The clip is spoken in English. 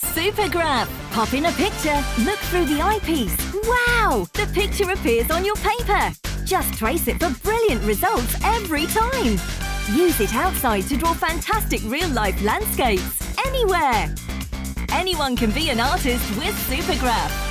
Supergraph. Pop in a picture, look through the eyepiece. Wow! The picture appears on your paper. Just trace it for brilliant results every time. Use it outside to draw fantastic real-life landscapes. Anywhere. Anyone can be an artist with Supergraph.